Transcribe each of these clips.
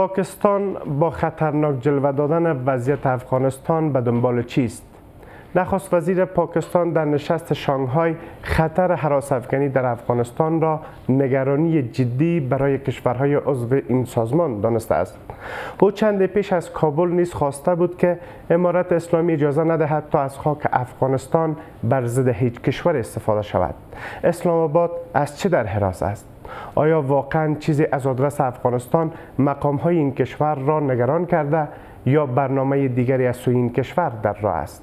پاکستان با خطرناک جلوه دادن وضعیت افغانستان به دنبال چیست؟ نخست وزیر پاکستان در نشست شانگهای خطر حراس افغانی در افغانستان را نگرانی جدی برای کشورهای عضو این سازمان دانسته است. او چند پیش از کابل نیز خواسته بود که امارت اسلامی اجازه ندهد تا از خاک افغانستان بر ضد هیچ کشور استفاده شود. اسلام آباد از چه در حراس است؟ آیا واقعا چیزی از آدرس افغانستان مقام های این کشور را نگران کرده یا برنامه دیگری از سوی این کشور در راه است؟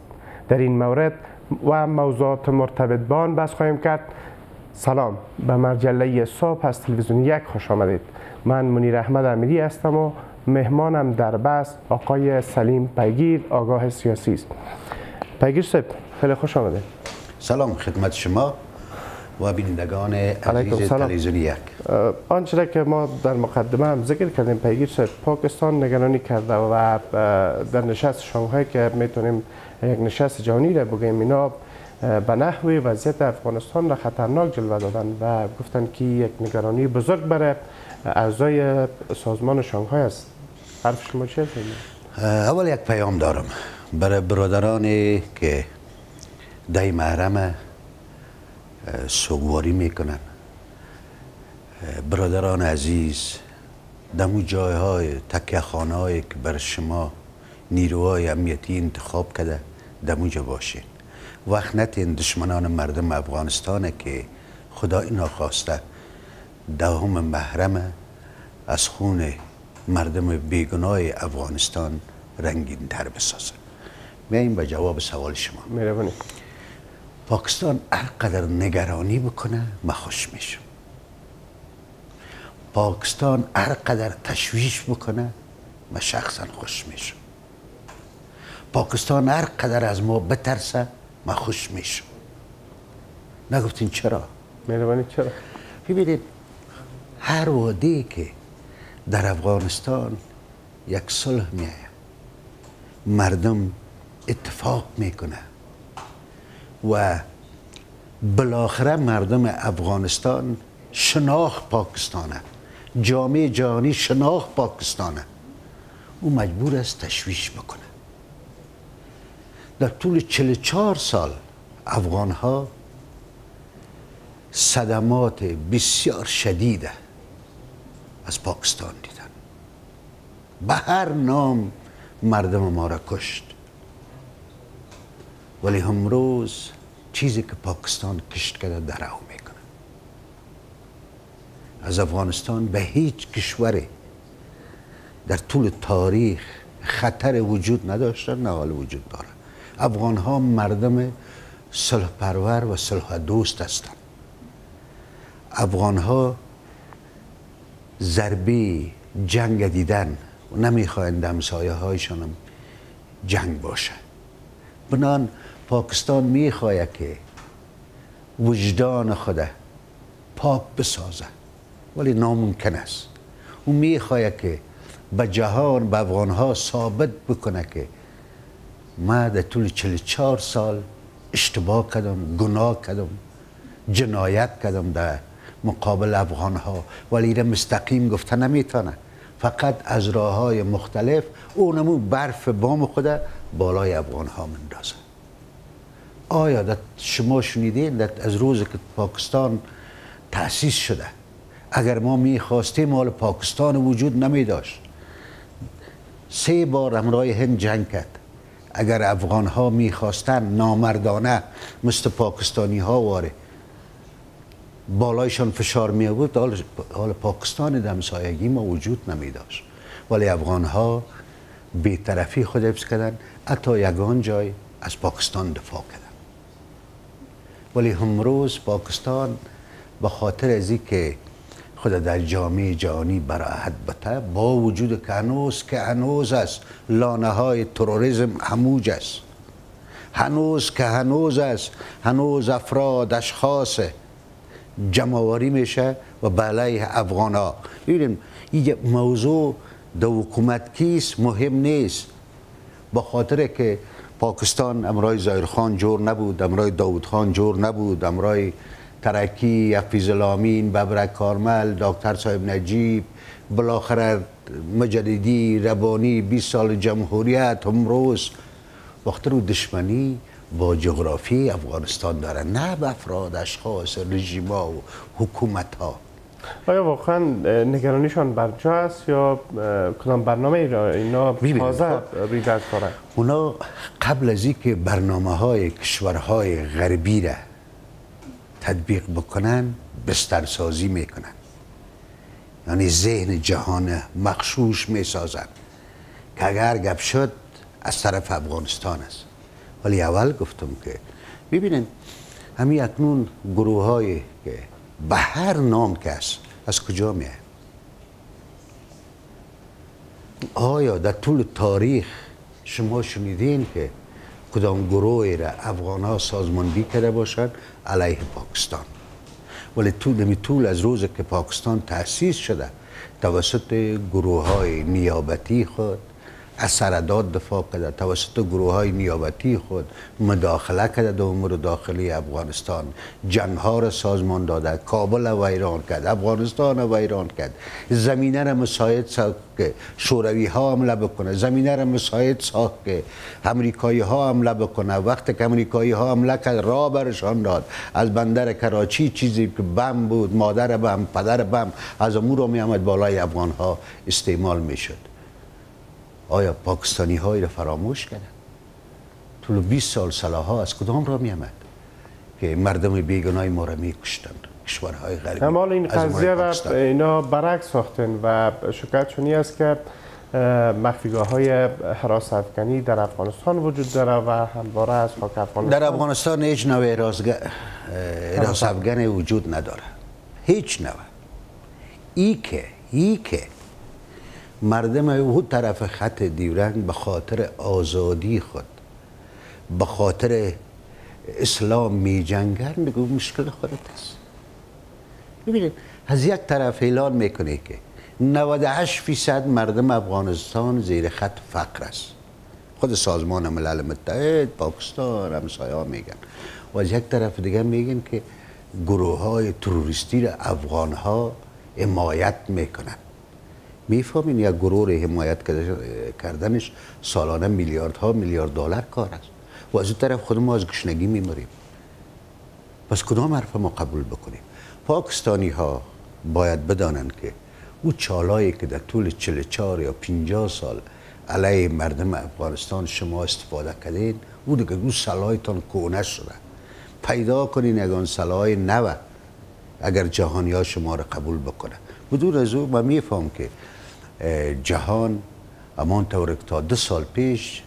در این مورد و موضوعات مرتبط با آن بحث خواهیم کرد. سلام به مجله صبح از تلویزیون یک خوش آمدید. من منیر احمد امیری هستم و مهمانم در بحث آقای سلیم پیگیر آگاه سیاسی است. پیگیر صاحب خیلی خوش آمدید. سلام خدمت شما. و بینندگان عزیز تلویزیون یک. آنچه که ما در مقدمه هم ذکر کردیم پیگیر صاحب پاکستان نگرانی کرده و در نشست شانگهای که می‌تونیم یک نشست جهانی را بگیم اینا به نحوی وضعیت افغانستان را خطرناک جلوه دادن و گفتن که یک نگرانی بزرگ برای اعضای سازمان شانگهای است. حرف شما چیه؟ اول یک پیام دارم. برای برادرانی که دای محرم سوگواری می‌کنن. برادران عزیز دمو جای های تکیه خانه های که بر شما نیروهای امنیتی انتخاب کرده دموجا باشین. وقت نتین دشمنان مردم افغانستان که خدای ناخواسته دهم محرم از خون مردم بیگناه افغانستان رنگین تر بسازه. میاییم به جواب سوال شما. مهربانی. پاکستان هر قدر نگرانی بکنه ما خوش میشم. پاکستان هر قدر تشویش بکنه ما شخصا خوش میشم. پاکستان هر قدر از ما بترسه ما خوش میشم. نگفتین چرا؟ مهربانی چرا؟ ببینید هر وادی که در افغانستان یک صلح میایه مردم اتفاق می‌کنه. و بالاخره مردم افغانستان شناخت پاکستانه. جامعه جهانی شناخت پاکستانه. او مجبور است تشویش بکنه. در طول 44 سال افغان ها صدمات بسیار شدیده از پاکستان دیدن. به هر نام مردم ما را کشت. ولی امروز چیزی که پاکستان کشت کرده درو می‌کنه. از افغانستان به هیچ کشوری در طول تاریخ خطر وجود نداشته نه حال وجود داره. افغان ها مردم صلح پرور و صلح دوست هستند. افغان ها ضربه جنگ دیدن و نمی‌خواهند همسایه هایشان جنگ باشه. بنان پاکستان می‌خواهد که وجدان خود پاک بسازه ولی ناممکن است. او می‌خواهد که به جهان به افغان ها ثابت بکنه که ما در طول 44 سال اشتباه کردم گناه کردم جنایت کردم در مقابل افغان ها ولی را مستقیم گفته نمی‌تونه. فقط از راه های مختلف اونمو برف بام خود بالای افغان ها مندازه. آیا در شما شنیدین از روز که پاکستان تأسیس شده اگر ما می‌خواستیم مال پاکستان وجود نمی داشت سه بار همراه هند جنگ کرد. اگر افغان ها می‌خواستن نامردانه مثل پاکستانی ها واره بالایشان فشار می بود حال پاکستان دمسایگی ما وجود نمی داشت ولی افغان ها بیطرفی خود حفظ کردن. حتی یگان جای از پاکستان دفاع کردن. ولی امروز پاکستان به خاطر از که خود در جامعه جهانی براحت بته با وجود که هنوز که هنوز است لانه های تروریسم هموج است. هنوز که هنوز است هنوز افراد اشخاص جمعواری میشه و بله افغان ها ببینیم این موضوع دو حکومت کیست؟ مهم نیست. با خاطر که پاکستان امرای زایر خان جور نبود امرای داود خان جور نبود امرای ترکی افیز الامین ببرک کارمل دکتر صاحب نجیب بالاخره مجددی ربانی 20 سال جمهوریت امروز وقت رو دشمنی با جغرافی افغانستان داره نه به افراد اشخاص رژیم ها و حکومت ها آیا واقعا نگرانیشان بر جا است یا کدام برنامه را اینا تازه خب. روی دست دارن اونا قبل از اینکه برنامه های کشورهای غربی را تطبیق بکنن بسترسازی می‌کنن یعنی ذهن جهان مخشوش می‌سازن که اگر گپ شد از طرف افغانستان است ولی اول گفتم که ببینید همین اکنون گروه های که به هر نام کس از کجا میه؟ آیا در طول تاریخ شما شنیدین که کدام گروهی را افغان ها سازماندهی کرده باشند؟ علیه پاکستان. ولی طول طول از روز که پاکستان تأسیس شده توسط گروه های نیابتی خود از دفاع کرده توسط گروه های نیابتی خود مداخله کرده در امور داخلی افغانستان جنگ ها را سازمان داده کابل را ویران کرد افغانستان را ویران کرد. زمینه را مساعد ساخت که شوروی ها حمله بکنه زمینه را مساعد ساخت که امریکایی ها حمله بکنه. وقتی که امریکایی ها حمله کرد را برشان داد. از بندر کراچی چیزی که بم بود مادر بم پدر بم از امور می آمد بالای افغان ها استعمال می شد آیا پاکستانی هایی را فراموش کردن؟ طول 20 سال سلاها از کدام را می آمد که مردم بیگناه ما را می کشتن کشورهای غربی اما این قضیه را اینا برعکس ساختن و شکایت شنی است که مخفیگاه های حراس افغانی در افغانستان وجود داره و همواره از خاک افغانستان در افغانستان هیچ نوع حراس افغانی وجود نداره. هیچ نوع. ای که ای که مردم او طرف خط دیورنگ به خاطر آزادی خود به خاطر اسلام می جنگن بگو مشکل خودت است ببینید از یک طرف اعلان می‌کنه که 98 فیصد مردم افغانستان زیر خط فقر است. خود سازمان ملل متحد پاکستان همسایه ها میگن. و از یک طرف دیگه میگن که گروه های تروریستی را افغان ها حمایت می‌کنن می‌فهمین یک گروه حمایت کردنش سالانه میلیاردها میلیارد دلار کار است. و از اون طرف خود ما از گشنگی میمریم. پس کدام حرف ما قبول بکنیم؟ پاکستانی ها باید بدانند که او چالایی که در طول 44 یا 50 سال علیه مردم افغانستان شما استفاده کردین او دیگه او سلاحتان کونه شده. پیدا کنین اگه سلاح نوه اگر جهانی ها شما را قبول بکنه. بدون از او من میفهم که جهان امان طور که تا دو سال پیش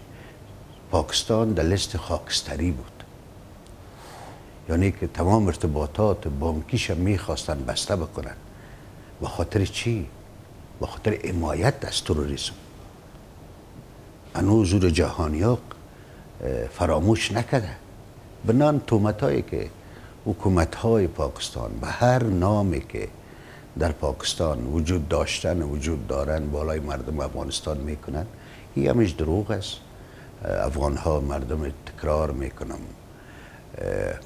پاکستان در لست خاکستری بود. یعنی که تمام ارتباطات بانکیش می‌خواستن بسته بکنن. و خاطر چی؟ به خاطر حمایت از تروریسم. انو زور جهانی ها فراموش نکده بنان تومت هایی که حکومت های پاکستان به هر نامی که در پاکستان وجود داشتن وجود دارن بالای مردم افغانستان می‌کنن. این همش دروغ است. افغان ها مردم تکرار می‌کنم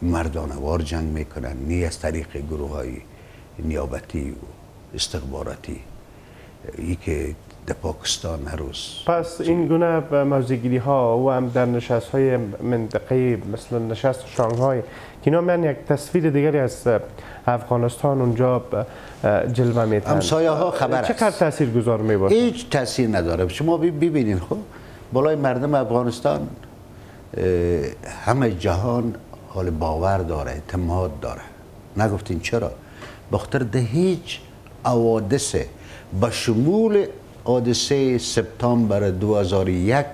مردانوار جنگ می‌کنن. نی از طریق گروه های نیابتی و استخباراتی. ای که در پاکستان هر روز. پس این گونه موزیگیری ها و هم در نشست های منطقه مثل نشست شانگهای که اینا من یک تصویر دیگری از افغانستان اونجا جلوه میتن. همسایه ها خبر است. چقدر تاثیر گذار می باشه هیچ تاثیر نداره. شما ببینید خب؟ بالای مردم افغانستان همه جهان حال باور داره اعتماد داره. نگفتین چرا؟ بخاطر ده هیچ حوادث به شمول حادثه سپتامبر 2001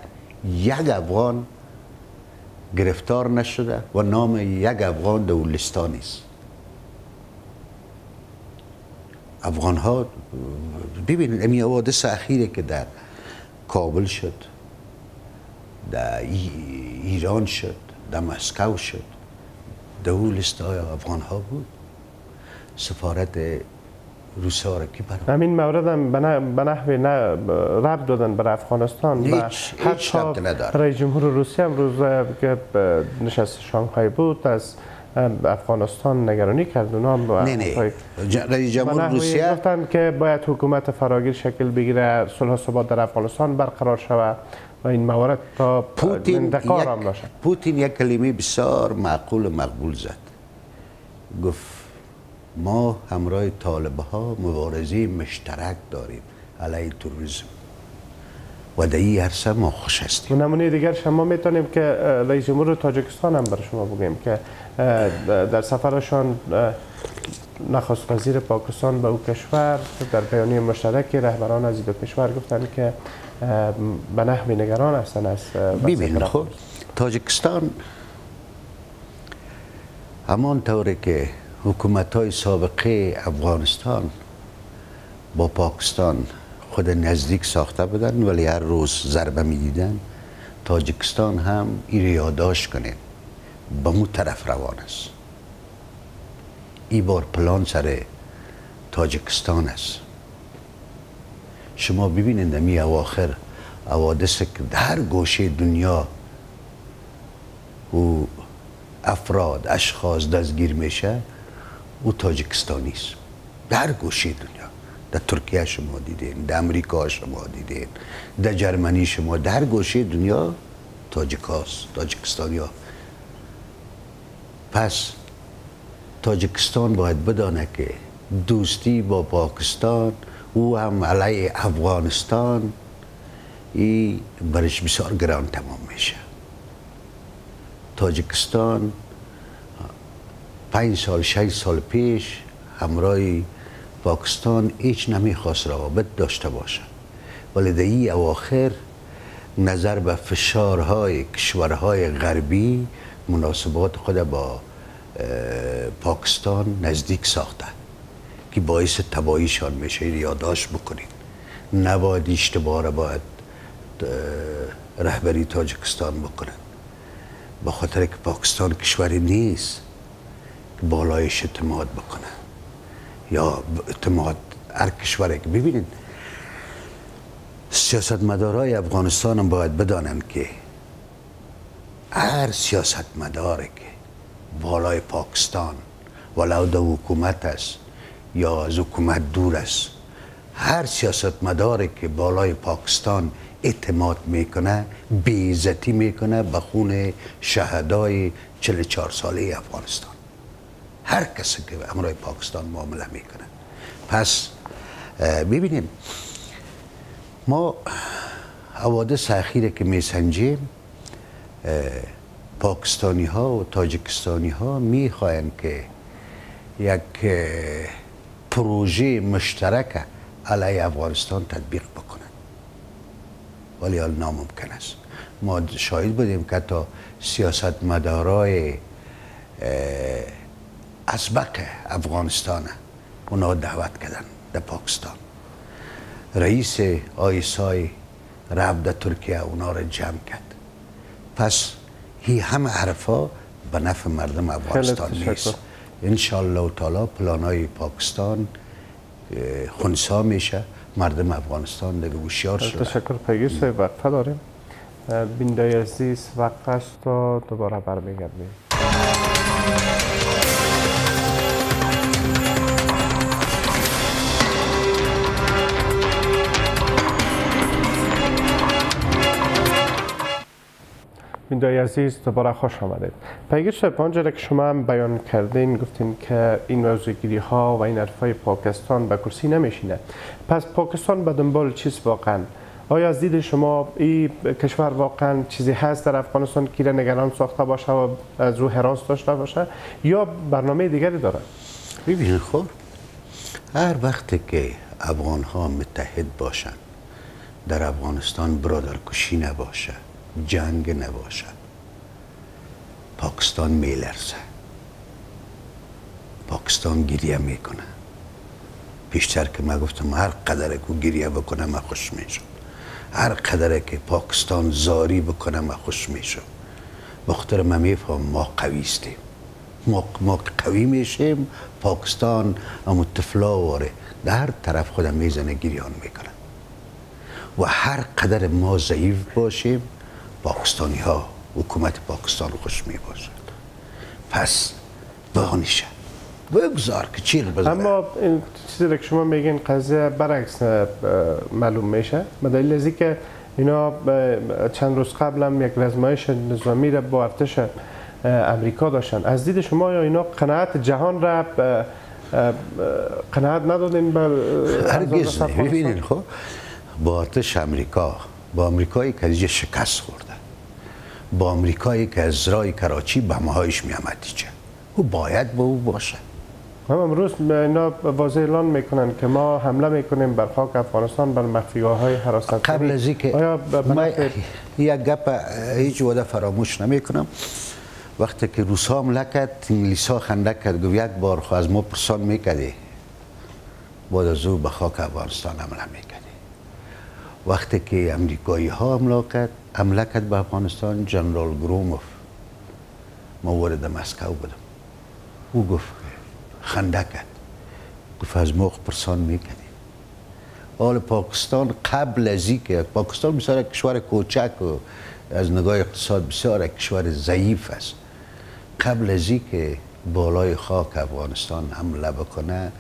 یک افغان گرفتار نشده و نام یک افغان در لیستا نیست افغان ها ببینید امی حوادث اخیره که در کابل شد در ایران شد در مسکو شد. لیست های افغان ها بود. سفارت روسا را کی برای همین مورد هم به نحوی نه رب دادن بر افغانستان هیچ و حتی رئیس جمهور روسیه هم روز که نشست شانگهای بود از افغانستان نگرانی کرد. اونا نه نه. رئیس جمهور روسیه گفتن که باید حکومت فراگیر شکل بگیره صلح ثبات در افغانستان برقرار شود و این موارد تا پوتین یک پوتین یک کلمه بسیار معقول و مقبول زد. گفت ما همراه طالب ها مبارزه مشترک داریم علیه توریسم و در این عرصه ما خوش هستیم. نمونه دیگر شما می‌تونیم که رئیس جمهور تاجیکستان هم برای شما بگیم که در سفرشان نخست وزیر پاکستان به او کشور در بیانیه مشترک رهبران از دو کشور گفتند که به نحوی نگران هستند از ببین خب تاجیکستان همان طوری که حکومت های سابقه افغانستان با پاکستان خود نزدیک ساخته بودن ولی هر روز ضربه می‌دیدن. تاجیکستان هم این یادداشت کنه. به مو طرف روان است. ای بار پلان سر تاجیکستان است. شما ببینید می اواخر حوادث که در گوشه دنیا او افراد اشخاص دستگیر میشه او تاجیکستانی است. در گوشه دنیا. در ترکیه شما دیدین در امریکا شما دیدین در جرمنی شما در گوشه دنیا تاجیکاست تاجیکستانی ها. پس تاجیکستان باید بدانه که دوستی با پاکستان او هم علیه افغانستان ای برش بسیار گران تمام میشه. تاجیکستان پنج سال شش سال پیش همراه پاکستان هیچ نمی‌خواست روابط داشته باشه. ولی در این اواخر نظر به فشارهای کشورهای غربی مناسبات خود با پاکستان نزدیک ساخته که باعث تباییشان میشه. یادداشت بکنید. نباید اشتباه را باید رهبری تاجکستان بکنن با خاطر که پاکستان کشوری نیست. بالایش اعتماد بکنه. یا اعتماد هر کشوری که ببینید سیاست مدارای افغانستان هم باید بدانند که هر سیاست مداره که بالای پاکستان ولو در حکومت است یا از حکومت دور است هر سیاست مداره که بالای پاکستان اعتماد می‌کنه بیزتی می‌کنه به خون شهدای 44 ساله افغانستان. هر کسی که امرای پاکستان معامله می‌کنه. پس ببینیم. ما حوادث اخیره که میسنجیم پاکستانی ها و تاجکستانی ها می‌خواهند که یک پروژه مشترک علیه افغانستان تطبیق بکنن. ولی حال ناممکن است. ما شاهد بودیم که تا سیاست مدارای ازبک افغانستان اونا دعوت کردن در پاکستان. رئیس آیسای رفت در ترکیه اونا را جمع کرد. پس هی همه حرفا به نفع مردم افغانستان نیست. انشالله و تعالی پلان های پاکستان خونسا میشه. مردم افغانستان دیگه هوشیار شده تشکر پیگیر وقت داریم. بیندای عزیز وقت است و دوباره برمیگردیم. بیندای عزیز دوباره خوش آمدید. پیگیر صاحب آنجا که شما هم بیان کردین گفتین که این موضوعگیری ها و این حرفای پاکستان به کرسی نمیشینه. پس پاکستان به دنبال چیز واقعا؟ آیا از دید شما این کشور واقعا چیزی هست در افغانستان که نگران ساخته باشه و از رو حراس داشته باشه یا برنامه دیگری داره؟ ببین خب هر وقت که افغان ها متحد باشن در افغانستان برادرکشی نباشه. جنگ نباشد. پاکستان میلرزه. پاکستان گریه می‌کنه. پیشتر که من گفتم هر قدر که گریه بکنه من خوش میشم. هر قدر که پاکستان زاری بکنه من خوش میشم. بخاطر من میفهم ما قوی استیم ما, قوی میشیم پاکستان اما تفلا واره. در طرف خودم می‌زنه گریان می‌کنه. و هر قدر ما ضعیف باشیم پاکستانی ها حکومت پاکستان خوش می باشد پس بانیشه بگذار که چیغ بزنه اما این چیزی که شما میگین قضیه برعکس معلوم میشه. بدلیل ازی که اینا چند روز قبل هم یک رزمایش نظامی را با ارتش امریکا داشتن. از دید شما یا اینا قناعت جهان را قناعت ندادین به هرگز ببینین خب با ارتش امریکا با امریکایی که از شکست خورده. با امریکایی که از رای کراچی به مهایش می آمد او باید به او باشه. هم امروز اینا واضح اعلان می‌کنن که ما حمله می‌کنیم بر خاک افغانستان بر مخفیگاه های حراست قبل از اینکه ما یک گپ هیچ وده فراموش نمی‌کنم. وقتی که روس ها کرد انگلیس ها خنده کرد گفت یک بار خو از ما پرسان می‌کردی. بعد از او به خاک افغانستان حمله می‌کردی. وقتی که امریکایی ها حمله کرد کرد به افغانستان جنرال گروموف ما وارد مسکو بودم او گفت خنده کرد گفت از موقع پرسان می‌کنیم حال پاکستان قبل از که پاکستان بسیار کشور کوچک و از نگاه اقتصاد بسیار کشور ضعیف است قبل از که بالای خاک افغانستان حمله بکنه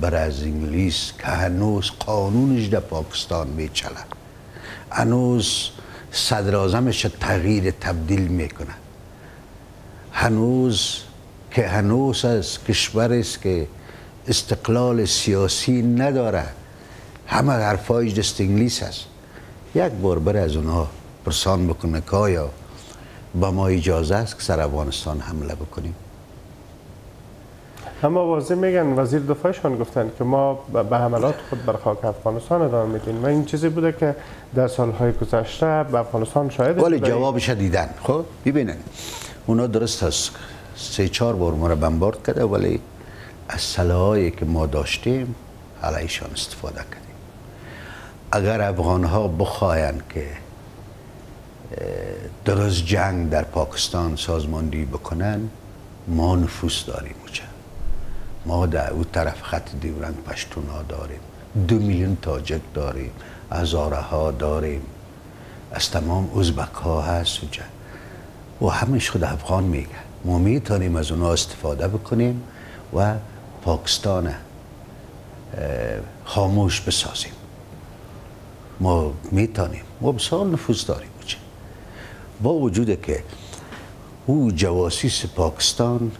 بر از انگلیس که هنوز قانونش در پاکستان میچله هنوز صدر تغییر تبدیل می‌کنه. هنوز که هنوز از کشور است که استقلال سیاسی نداره. همه حرفایش دست انگلیس است. یک بار بر از اونها پرسان بکنه که آیا با ما اجازه است که سر افغانستان حمله بکنیم؟ اما واضح میگن وزیر دفاعشان گفتن که ما به حملات خود بر خاک افغانستان ادامه میدیم. و این چیزی بوده که در سالهای گذشته به افغانستان شاید ولی جوابش دیدن. خب ببینن. اونا درست است سه چهار بار ما را بمبارد کرده ولی از سلاحایی که ما داشتیم علیشان استفاده کردیم. اگر افغان ها بخواین که درست جنگ در پاکستان سازماندهی بکنن ما نفوس داریم. اوچه ما در او طرف خط دیورنگ پشتون ها داریم. دو میلیون تاجک داریم. هزاره ها داریم. از تمام ازبک ها هست اوچه و همش خود افغان میگه. ما می‌تونیم از اونها استفاده بکنیم و پاکستان خاموش بسازیم. ما می‌تونیم. ما بسیار نفوذ داریم با وجود که او جواسیس پاکستان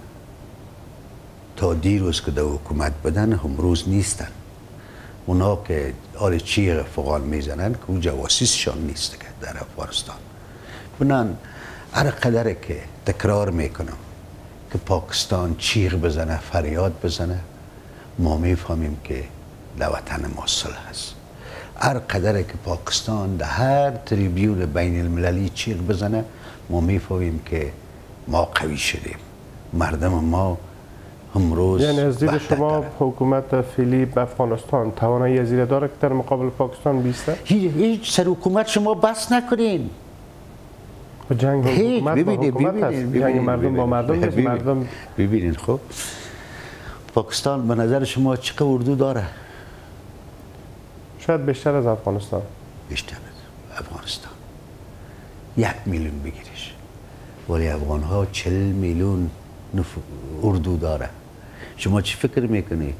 تا دیروز که در حکومت بدن هم روز نیستن. اونا که آل چیغ فقال می‌زنن که او جواسیسشان نیست که در افغانستان. بنان هر قدر که تکرار می‌کنم که پاکستان چیغ بزنه فریاد بزنه ما می‌فهمیم که در وطن ما هست هر قدر که پاکستان در هر تریبیون بین المللی چیغ بزنه ما می‌فهمیم که ما قوی شدیم. مردم ما امروز یعنی از دید شما حکومت فعلی به افغانستان توانایی زیر داره؟ که در مقابل پاکستان بیسته؟ هیچ سر حکومت شما بس نکنین. جنگ حکومت ببینید ببینید جنگ مردم با مردم نیست مردم ببینید خب. پاکستان به نظر شما چقدر اردو داره؟ شاید بیشتر از افغانستان. بیشتر از افغانستان. یک میلیون بگیریش ولی افغان ها چل میلیون اردو داره. شما چی فکر می‌کنی؟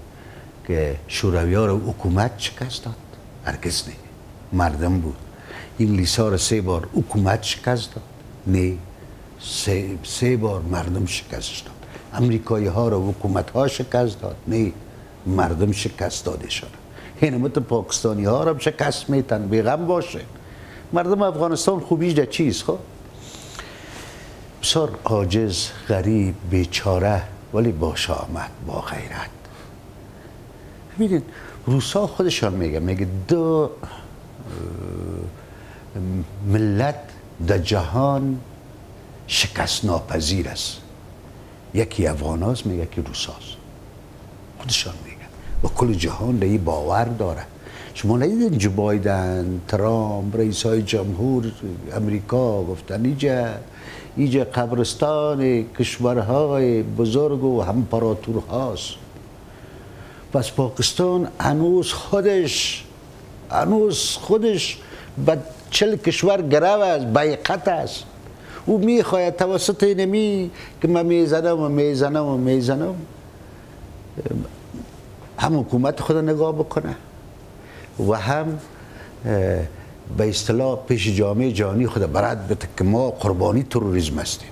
که شوروی ها رو حکومت شکست داد؟ هرگز نه. مردم بود. انگلیس ها رو سه بار حکومت شکست داد؟ نه. سه, سه بار مردم شکست داد؟ امریکایی ها رو حکومت ها شکست داد؟ نه. مردم شکست داده شد این مت پاکستانی ها رو شکست میتن؟ بیغم باشه. مردم افغانستان خوبیش در چیز خب؟ بسیار عاجز غریب بیچاره. ولی با آمد با غیرت. ببینید روسا خودشان میگه میگه دو ملت در جهان شکست ناپذیر است. یکی افغان هاست میگه یکی روس هاست خودشان میگه. و کل جهان در باور داره. شما ندیدین جو بایدن ترامپ رئیس های جمهور امریکا گفتن ایجا ایجا قبرستان کشورهای بزرگ و همپراتور هاست پس پاکستان هنوز خودش هنوز خودش به چل کشور گرو است بیقت است. او می‌خواید توسط اینمی که من می‌زنم و می‌زنم و می‌زنم. هم حکومت خود نگاه بکنه و هم به اصطلاح پیش جامعه جهانی خود برد بده که ما قربانی تروریسم هستیم.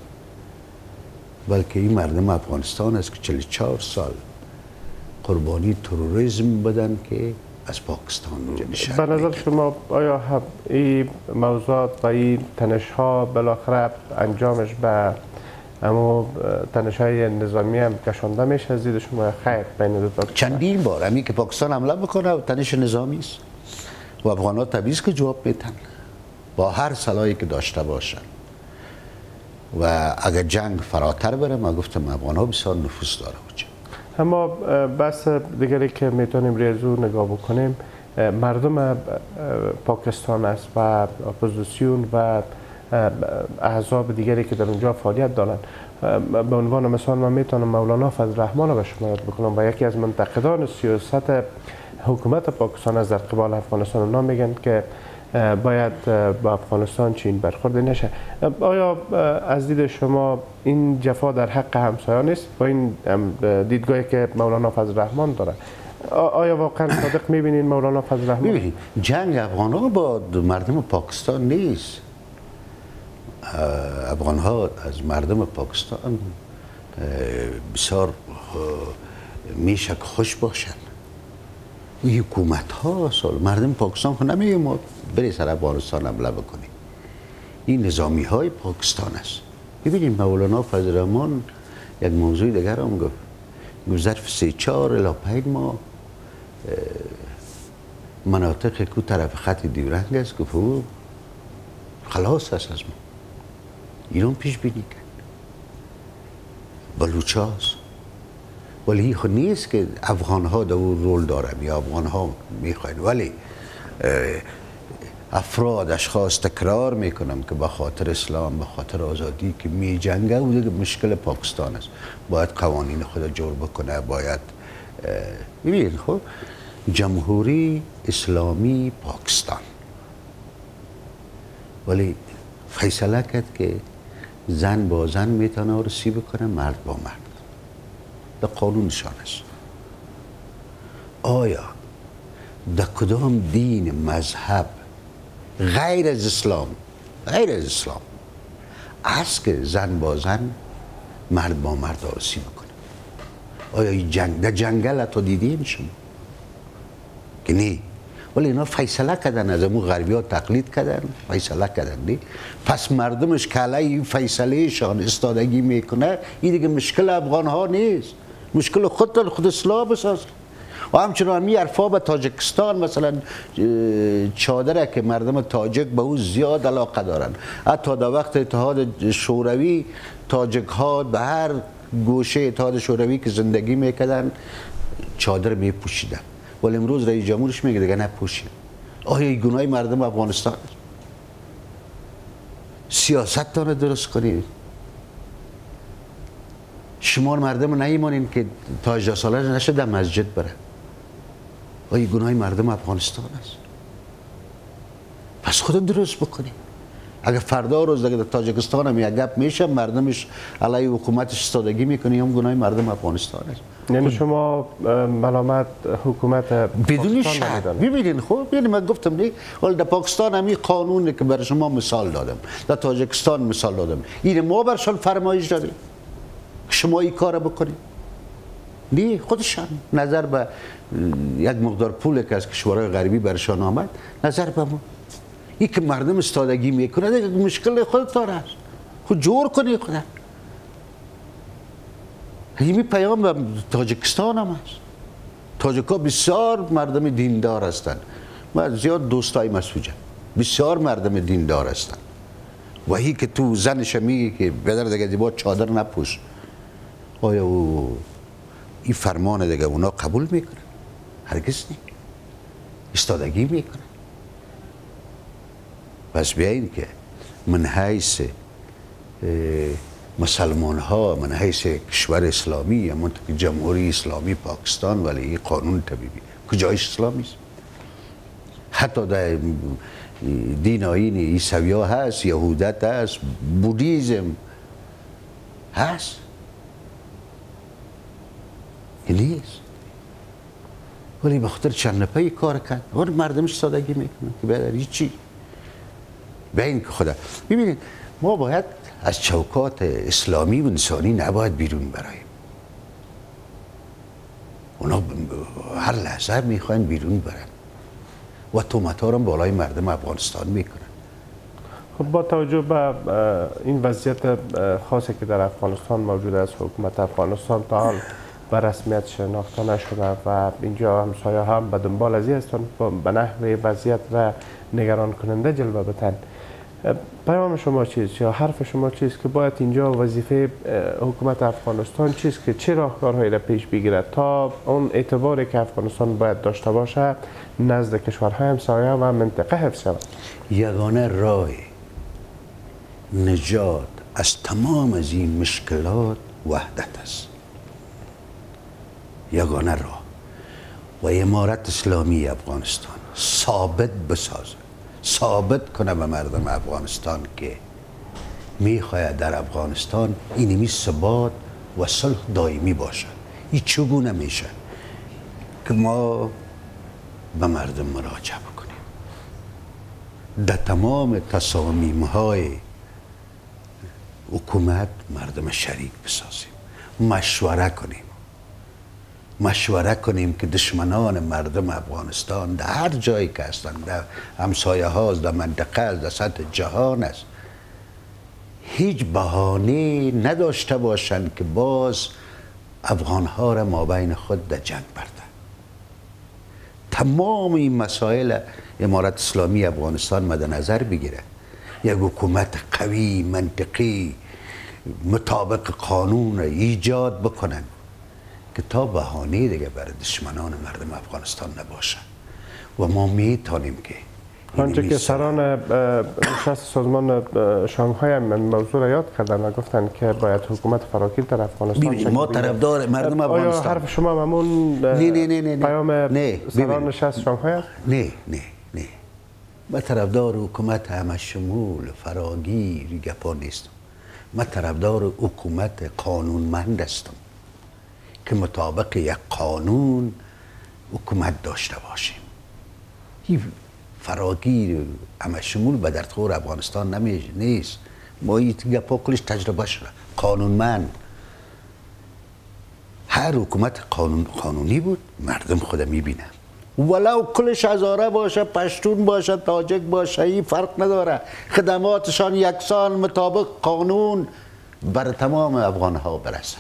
بلکه این مردم افغانستان است که 44 سال قربانی تروریسم بدن که از پاکستان به نظر شما آیا این موضوعات و این تنش ها بالاخره انجامش به اما تنش های نظامی هم کشانده میشه؟ از دید شما خیر بین دو تا. چندین بار همین که پاکستان حمله بکنه و تنش نظامی است. و افغان ها طبیعی که جواب میتن با هر سلاحی که داشته باشن. و اگر جنگ فراتر بره ما گفتم افغان ها بسیار نفوس داره اما بحث دیگری که می‌تونیم ریزو نگاه بکنیم مردم پاکستان است و اپوزیسیون و احزاب دیگری که در اونجا فعالیت دارند به عنوان مثال من می‌تونم مولانا فضل رحمان به شما یاد بکنم و یکی از منتقدان سیاست حکومت پاکستان از در قبال افغانستان نام میگن که باید با افغانستان چین برخورد نشه. آیا از دید شما این جفا در حق همسایان نیست؟ با این دیدگاهی که مولانا فضل رحمان داره. آیا واقعا صادق می‌بینین مولانا فضل رحمان؟ می‌بینید جنگ افغان ها با مردم پاکستان نیست. افغان ها از مردم پاکستان بسیار میشه خوش باشن حکومت ها سال. مردم پاکستان خود نمیگه ما بری سر افغانستان حمله بکنیم. این نظامی های پاکستان است. ببینیم مولانا فضل یک موضوع دیگر هم گفت. ظرف سه چهار الا پنج ما مناطق کو طرف خط دیورنگ است. گفت خلاص است از ما. ایران پیش بینی کرد. بلوچاست. ولی خود نیست که افغان ها در رول دارن یا افغان ها می‌خواین. ولی افراد اشخاص تکرار می‌کنم که به خاطر اسلام به خاطر آزادی که می جنگه و دیگه مشکل پاکستان است. باید قوانین خود جور بکنه باید ببینید خب جمهوری اسلامی پاکستان. ولی فیصله کرد که زن با زن می‌تونه رسی بکنه مرد با مرد. در قانونشان است آیا در کدام دین مذهب غیر از اسلام غیر از اسلام است که زن با زن مرد با مرد آرسی بکنه آیا جنگ در جنگل تو دیدین شما که نه. ولی اینا فیصله کردن از امو غربی ها تقلید کردن فیصله کردن دی پس مردمش که علیه فیصله شان استادگی می‌کنه این دیگه مشکل افغان ها نیست. مشکل خود خود اصلاح بساز و همچنان می عرفا به تاجکستان مثلا چادره که مردم تاجک به او زیاد علاقه دارن. حتی در وقت اتحاد شوروی تاجک ها به هر گوشه اتحاد شوروی که زندگی می‌کردن چادر می پوشیدن ولی امروز رئیس جمهورش میگه دیگه نپوشید آیا گناه مردم افغانستان؟ سیاست داره درست کنید شما مردم نیمانین که تا 18 ساله نشده مسجد بره. و گناه مردم افغانستان است؟ پس خود درست بکنید اگر فردا روز در تاجکستان هم یک گپ میشه مردمش علیه حکومتش استادگی می‌کنه هم گناه مردم افغانستان است. یعنی شما ملامت حکومت بدون شک. ببینید خب ببینید من گفتم دی ولی در پاکستان همی قانون که بر شما مثال دادم. در تاجکستان مثال دادم. این ما برشان فرمایش دادیم. شما این کار بکنید. دی خودشان. نظر به یک مقدار پول که از کشورهای غربی برشان آمد نظر به ما. این که مردم استادگی می‌کنه دیگه مشکل خود داره. خود جور کنی خود. هیمی پیام به تاجکستان هم هست. تاجکا بسیار مردم دیندار هستند. من زیاد دوستای مسوجه بسیار مردم دیندار هستند. و هی که تو زنش میگه که بدر دیگه دیبا چادر نپوش. آیا او این فرمان دیگه اونا قبول می‌کنن. هرگز نی استادگی می‌کنن. پس بیاین که من حیث مسلمان ها من حیث کشور اسلامی یا جمهوری اسلامی پاکستان ولی این قانون طبیبی کجایش اسلامی است؟ حتی در دین آین عیسوی ها هست یهودت هست بودیزم هست. نیست ولی بخاطر چند نپه کار کرد. ولی مردمش سادگی می‌کنن که بیادر چی؟ به این خدا. ببینید ما باید از چوکات اسلامی و انسانی نباید بیرون برایم اونا هر لحظه می‌خواین بیرون برن. و تومت ها بالای مردم افغانستان می‌کنن. خب با توجه به این وضعیت خاصی که در افغانستان موجود است حکومت افغانستان تا حال به رسمیت شناخته نشده و اینجا همسایه هم به دنبال ازی هستند به نحوه وضعیت و نگران کننده جلوه بتن. پیام شما چیست؟ یا حرف شما چیست که باید اینجا وظیفه حکومت افغانستان چیست که چه راهکارهایی را پیش بگیرد تا اون اعتباری که افغانستان باید داشته باشه نزد کشورهای همسایه و منطقه حفظ شود؟ یگانه راه نجات از تمام از این مشکلات وحدت است. یگانه راه و امارت اسلامی افغانستان ثابت بسازه ثابت کنه به مردم افغانستان که می‌خواید در افغانستان اینمی ثبات و صلح دائمی باشه این چگونه میشه؟ که ما به مردم مراجعه بکنیم. در تمام تصامیم های حکومت مردم شریک بسازیم. مشوره کنیم. مشوره کنیم که دشمنان مردم افغانستان در هر جایی که هستند در همسایه هاست در منطقه است در سطح جهان است. هیچ بهانه نداشته باشند که باز افغان ها را ما بین خود در جنگ برده. تمام این مسائل امارت اسلامی افغانستان مد نظر بگیره. یک حکومت قوی منطقی مطابق قانون ایجاد بکنن. که تا بهانه دیگه برای دشمنان مردم افغانستان نباشه. و ما می‌تونیم که آنچه که سران نشست سازمان شانگهای هم موضوع را یاد کردن و گفتن که باید حکومت فراکیل در افغانستان ما طرفدار مردم افغانستان. آیا حرف شما ممون نه نه نه نه پیام نه سران نشست شانگهای است؟ نه نه نه. ما طرفدار حکومت همه شمول فراگیر گپا نیستم. ما طرفدار حکومت قانونمند هستم. که مطابق یک قانون حکومت داشته باشیم. این فراگیر همه شمول به دردخور افغانستان نمیشه نیست. ما این گپا کلش تجربه شده. قانونمند. هر حکومت قانون قانونی بود مردم خود می‌بینن ولو کلش هزاره باشه پشتون باشه تاجک باشه این فرق نداره. خدماتشان یکسان مطابق قانون بر تمام افغان ها برسن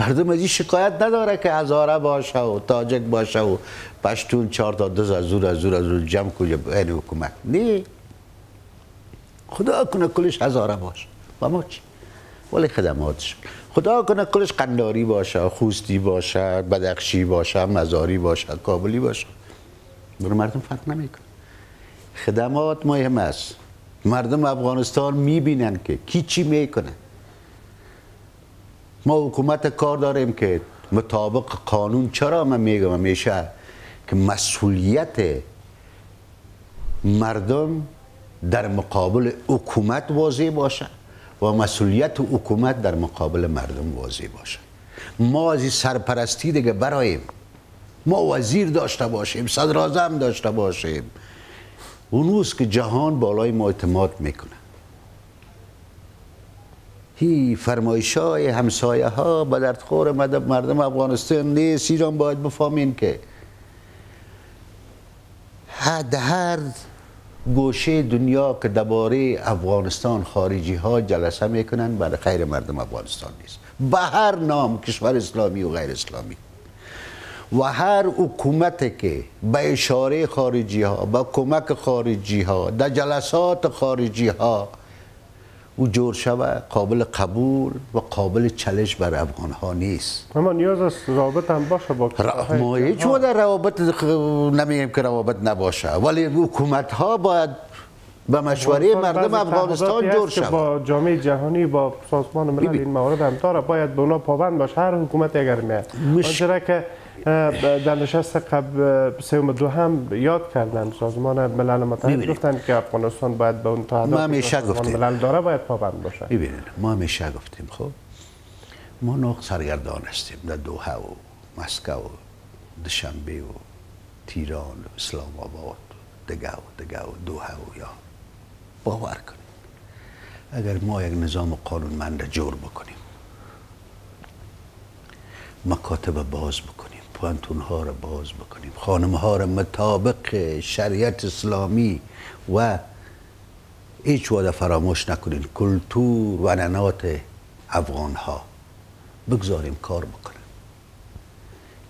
مردم از این شکایت نداره که هزاره باشه و تاجک باشه و پشتون چهار تا دز از زور از زور از زور جمع کنه این حکومت. نه. خدا کنه کلش هزاره باشه. و ما چی؟ ولی خدماتش. خدا کنه کلش قنداری باشه خوستی باشه بدخشی باشه مزاری باشه کابلی باشه. برای مردم فرق نمی‌کنه. خدمات مهم است. مردم افغانستان می‌بینن که کی چی می‌کنه. ما حکومت کار داریم که مطابق قانون. چرا من میگم؟ همیشه که مسئولیت مردم در مقابل حکومت واضح باشه و مسئولیت حکومت در مقابل مردم واضح باشه. ما از سرپرستی دیگه برایم ما وزیر داشته باشیم صدر داشته باشیم. اون که جهان بالای ما اعتماد می‌کنه. هی فرمایش های همسایه ها به دردخور مردم افغانستان نیست ایران باید بفهمین که. حد هر گوشه دنیا که درباره افغانستان خارجی ها جلسه می‌کنن برای خیر مردم افغانستان نیست. به هر نام کشور اسلامی و غیر اسلامی. و هر حکومت که به اشاره خارجی ها به کمک خارجی ها در جلسات خارجی ها او جور شوه قابل قبول و قابل چلش بر افغان ها نیست. اما نیاز است رابط هم باشه با ما هیچ در روابط نمیگیم که روابط نباشه؟ ولی حکومت ها باید به مشوره مردم افغانستان جور شود. با جامعه جهانی با سازمان ملل این موارد هم داره. باید به اونا پابند باشه. هر حکومت اگر میاد. که در نشست قبل سوم دو هم یاد کردن سازمان ملل متحد. گفتن که افغانستان باید به اون تا ما همیشه گفتیم. ملل داره باید پابند باشه. ببینید ما همیشه گفتیم. خب ما نوق سرگردان هستیم. در دوحه و مسکو و دشنبه و تیران و اسلام آباد. دگه و دگه و دوحه و یا. باور کنیم اگر ما یک نظام قانونمند جور بکنیم مکاتب باز بکنیم. پوانتون ها را باز بکنیم. خانم ها را مطابق شریعت اسلامی و هیچ وعده فراموش نکنین. کلتور و ننات افغان ها بگذاریم کار بکنن.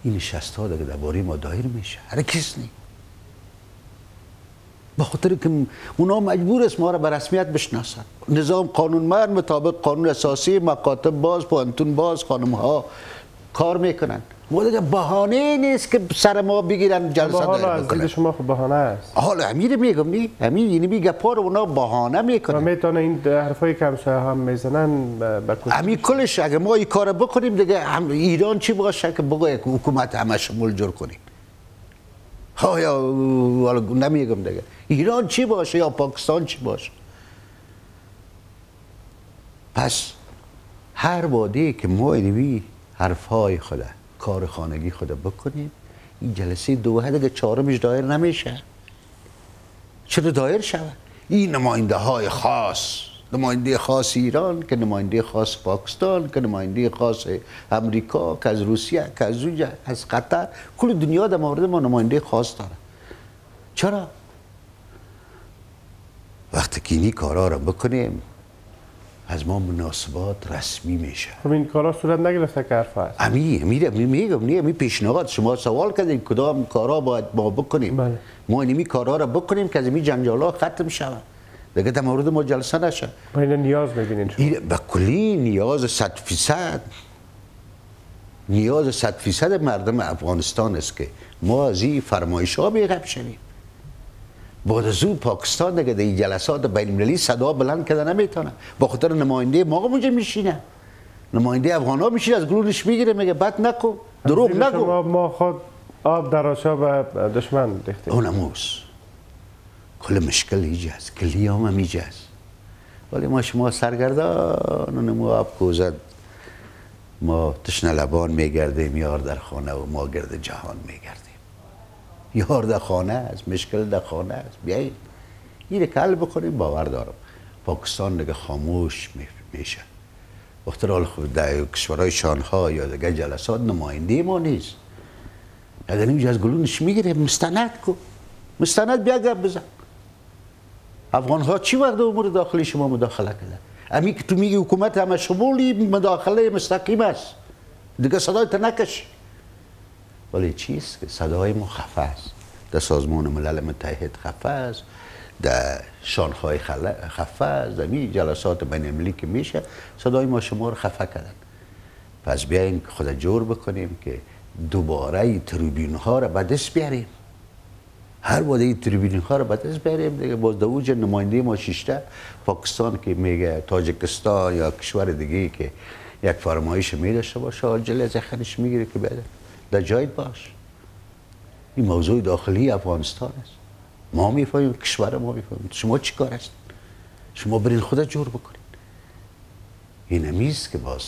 این نشست ها دیگه درباره ما دایر میشه. هر کس نی. به خاطر که اونا مجبور است ما را به رسمیت بشناسن. نظام قانون مرد مطابق قانون اساسی مکاتب باز پوانتون باز خانم ها کار می‌کنن. دیگه بهانه نیست که سر ما بگیرن جلسه حالا دایر از شما خب بهانه است. حالا امیر میگم نی امیر یعنی میگه پار اونا بهانه و می‌کنن می‌تونه این حرفای که همسایه هم می‌زنن به همین کلش اگه ما این کار بکنیم دیگه هم ایران چی باشه که بگو یک حکومت همه شمول جور کنیم؟ ها یا حالا نمیگم دیگه. ایران چی باشه یا پاکستان چی باشه؟ پس هر واده که ما اینوی حرفهای خود کار خانگی خود بکنیم این جلسه دوحه دیگه چهارمش دایر نمیشه. چرا دایر شود؟ این نماینده های خاص نماینده خاص ایران که نماینده خاص پاکستان که نماینده خاص امریکا که از روسیه که از اونجا از قطر. کل دنیا در مورد ما نماینده خاص داره. چرا؟ وقتی که اینی کارا رو بکنیم از ما مناسبات رسمی میشه. خب این کارا صورت نگرفته که حرف هست. امی میره میگم نه می پیشنهاد. شما سوال کردین کدام کارا باید ما بکنیم. بله. ما اینمی کارا را بکنیم که از این جنجالا ختم شود. دیگه در مورد ما جلسه نشه و این نیاز می‌بینین شما. به کلی نیاز صد فیصد. نیاز صد فیصد مردم افغانستان است که ما از این فرمایش ها بیغب شویم. بعد از او پاکستان دیگه در جلسات بین المللی صدا بلند کرده نمی‌تونه با خاطر نماینده ما اونجا میشینه نماینده افغان ها میشینه از گلونش می‌گیره میگه بد نکن دروغ نگو ما خود آب در آشا به دشمن ریختیم اونموز کل مشکل ایجاز کلی هم هم ایجاز ولی ما شما سرگردان و نمو آب کوزد ما تشنه لبان میگردیم یار در خانه و ما گرد جهان میگردیم یار در خانه است مشکل در خانه است. بیایید. این که حل بکنیم باور دارم. پاکستان دیگه خاموش می- میشه. اخترال خود در کشورهای شانها یا دیگه جلسات نماینده ما نیست. اگر اینجا از گلونش می‌گیره مستند کو. مستند بیا گپ بزن. افغان ها چی وقت امور داخلی شما مداخله کردن؟ امی که تو میگی حکومت همه شمولی مداخله مستقیم است. دیگه صدای تا نکش. ولی چیست؟ که صدای ما خفه است. در سازمان ملل متحد خفه است. در شانهای خل- خفه است. در می جلسات بین که میشه صدای ما شما رو خفه کردن. پس بیاین خود جور بکنیم که دوباره این تریبیون ها رو به دست بیاریم. هر واده این تریبیون ها رو به دست بیاریم. دیگه باز در اوج نماینده ما شیشته پاکستان که میگه تاجکستان یا کشور دیگه که یک فرمایش می داشته باشه از خنش می‌گیره که بده. در جایت باش. این موضوع داخلی افغانستان است. ما می‌فهمیم کشور ما می‌فهمیم. شما چی کار است شما برین خود جور بکنید. این همیست که باز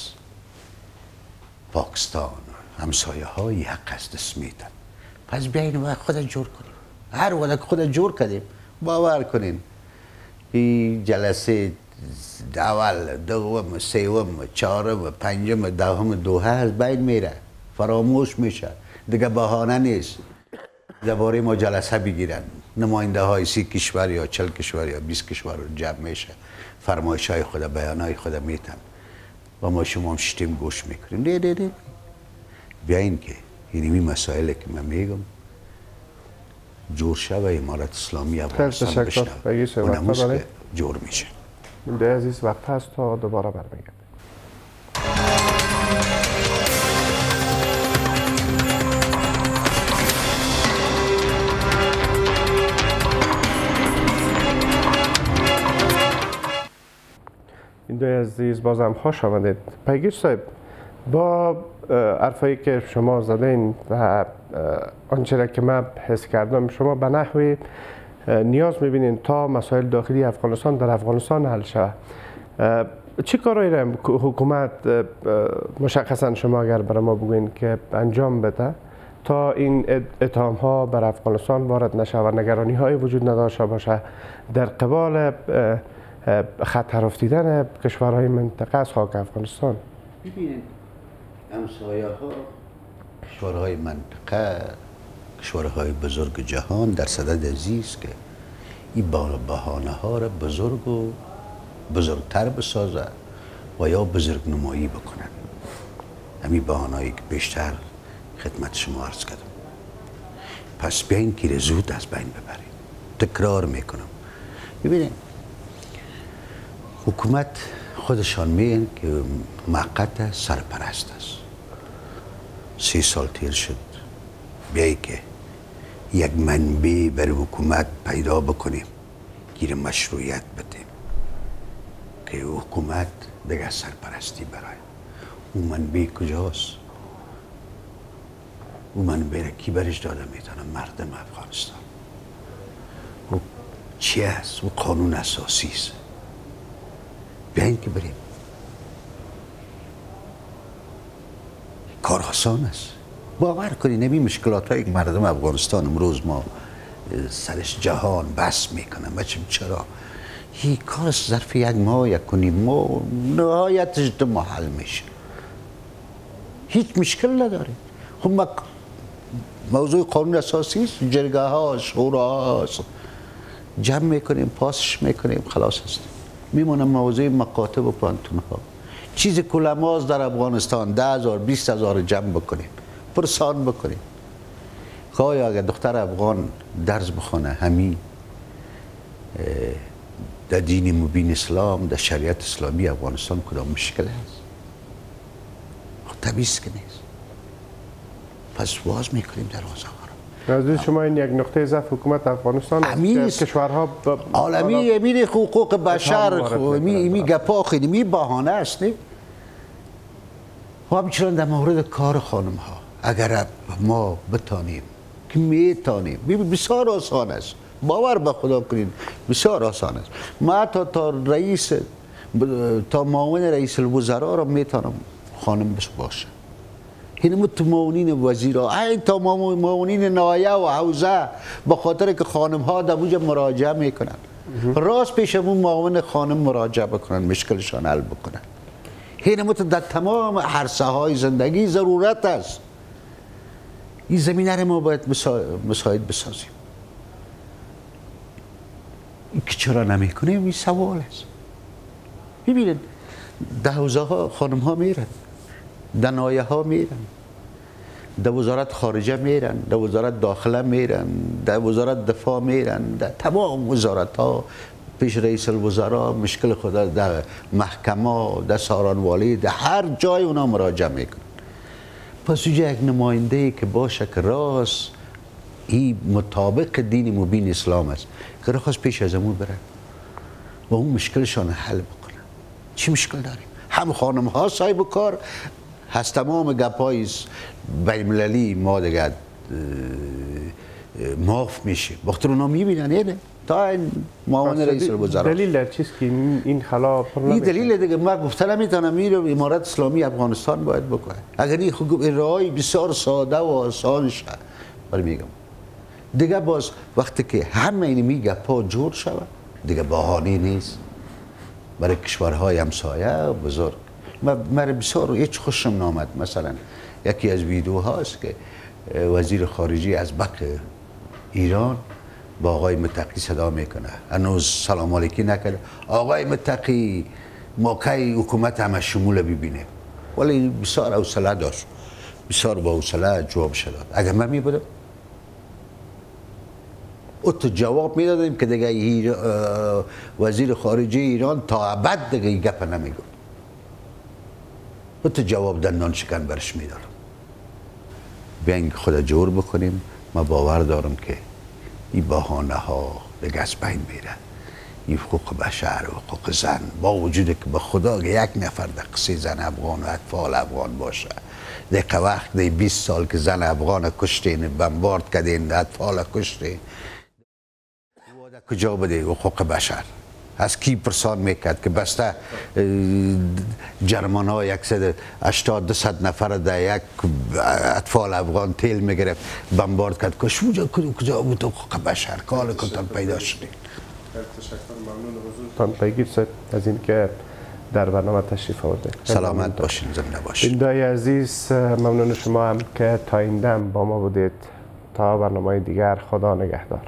پاکستان همسایه های حق است دست میدن. پس بیاین و خود جور کنیم. هر وقت خود جور کردیم باور کنین این جلسه اول دوم سوم چهارم پنجم دهم دوحه از بین میره. فراموش میشه. دیگه بهانه نیست. درباره ما جلسه بگیرن. نماینده های سی کشور یا چل کشور یا 20 کشور رو جمع میشه. فرمایش های خود بیان های خود میتن. و ما شما هم شتیم گوش می‌کنیم. نه نه نه. بیاین که این مسائل که من میگم. جور شوه امارت اسلامی افغانستان صحبت اونموز. که جور میشه. ده عزیز وقت هست تا دوباره برمیگردیم. دوی عزیز بازم خوش آمدید. پیگیر صاحب با حرفایی که شما زدین و آنچه که من حس کردم شما به نحوی نیاز می‌بینین تا مسائل داخلی افغانستان در افغانستان حل شود. چی کارایی را حکومت مشخصا شما اگر برای ما بگوین که انجام بده تا این اتهام ها بر افغانستان وارد نشه و نگرانی های وجود نداشته باشه در قبال خطر افتیدن کشورهای منطقه از خاک افغانستان. ببینید همسایه ها کشورهای منطقه کشورهای بزرگ جهان در صدد عزیز که این بهانه ها را بزرگ و بزرگتر بسازه و یا بزرگ نمایی بکنن. همین بهانهایی که بیشتر خدمت شما عرض کردم. پس بیاین که زود از بین ببریم. تکرار می‌کنم. ببینید حکومت خودشان میگن که موقت سرپرست است. سی سال تیر شد. بیایی که یک منبع بر حکومت پیدا بکنیم. گیر مشروعیت بدیم. که حکومت دیگه سرپرستی برای. اون منبع کجاست؟ او منبع کی برش داده می‌تونه مردم افغانستان؟ او چی است؟ او قانون اساسی است. بیاین که بریم. کار آسان است. باور کنی نمی مشکلات های مردم افغانستان امروز ما سرش جهان بس می‌کنم بچه چرا؟ هی کار ظرف یک ماه یک کنیم. ما نهایتش دو محل میشه. هیچ مشکل نداره خب موضوع قانون اساسی است جرگه ها شورا جمع می‌کنیم پاسش می‌کنیم خلاص هستیم میمونم موضوع مکاتب و پانتون ها چیز کلماز در افغانستان ده هزار بیست هزار جمع بکنیم. پرسان بکنیم. خواهی اگر دختر افغان درس بخونه همین در دین مبین اسلام در شریعت اسلامی افغانستان کدام مشکل هست خب طبیعیست که نیست. پس باز می‌کنیم در نظر شما این یک نقطه ضعف حکومت افغانستان است کشورها عالمی امیر حقوق بشر می می گپا خیلی می بهانه است نه؟ و همچنان در مورد کار خانم ها اگر ما بتانیم که میتانیم بسیار آسان است. باور به خدا کنید بسیار آسان است. ما تا تا رئیس تا معاون رئیس الوزراء را می‌تونم خانم باشه. این تو معاونین وزیرا. این تا معاونین نایه و حوزه به خاطر که خانم ها در بوجه مراجعه می‌کنن. راست پیش اون معاون خانم مراجعه بکنن مشکلشان حل بکنن. این در تمام حرسه های زندگی ضرورت است. این زمینه رو ما باید مساعد بسازیم. که چرا نمی کنیم این سوال است. ببینید حوزه ها خانم ها میرن. دنایه ها میرن. در وزارت خارجه میرن در وزارت داخله میرن در وزارت دفاع میرن در تمام وزارت ها پیش رئیس الوزراء مشکل خود در محکمه در سارانوالی در هر جای اونا مراجعه می‌کنن. پس یک نماینده که باشه که راست این مطابق دین مبین اسلام است که خواست پیش از امون بره و اون مشکلشان حل بکنه. چی مشکل داریم؟ هم خانم ها صاحب کار هست تمام گپای بین ما دیگه معاف میشه. وقتی اونا می‌بینن اینه تا این معاون رئیس الوزراء دلیل چیست که این خلا این دلیل دیگه ما گفتم می‌تونم میره امارت اسلامی افغانستان باید بکنه. اگر این خوب رای بسیار ساده و آسان شه. برای میگم. دیگه باز وقتی که همه این میگه پا جور شود. دیگه بهانه نیست. برای کشورهای همسایه بزرگ. من بسیار هیچ خوشم نامد مثلا یکی از ویدیو هاست که وزیر خارجی از بک ایران با آقای متقی صدا می‌کنه. هنوز سلام علیکی نکرد. آقای متقی موقع حکومت همه شمول ببینه ولی بسیار حوصله داشت. بسیار با حوصله جواب شد اگر من می بودم او تو جواب می‌دادیم که دیگه وزیر خارجی ایران تا ابد دیگه گپ نمیگو تو جواب دندان شکن برش میدارم. بیاین خود جور بکنیم. ما باور دارم که این بهانه ها به گس بین میره. این حقوق بشر و حقوق زن با وجود که به خدا یک نفر در قصه زن افغان و اطفال افغان باشه. دیگه وقت دی 20 سال که زن افغان کشتین بمبارد کردین اطفال کشتین. کجا بده حقوق بشر؟ از کی پرسان می‌کرد که بسته جرمان ها یکصد اشتاد دو ست نفر در یک اطفال افغان تیل می‌گرفت بمبارد کرد. که کجا کجا بود؟ حقوق بشر کال کتان پیدا ممنون حضورتان پیگیر از اینکه در برنامه تشریف آورده. سلامت باشین زنده باشین. بینده عزیز ممنون شما هم که تا این دم با ما بودید. تا برنامه دیگر خدا نگهدار.